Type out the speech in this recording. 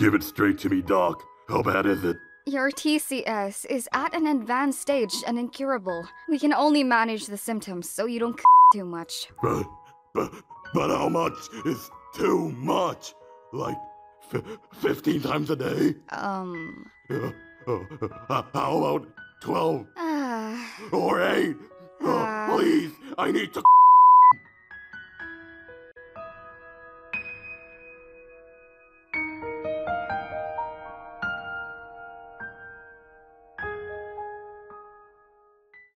Give it straight to me, Doc. How bad is it? Your TCS is at an advanced stage and incurable. We can only manage the symptoms so you don't too much. But, but, but how much is too much? Like, 15 times a day? Um. Uh, uh, uh, how about 12 Ah. or 8? Ah. Oh, please, I need to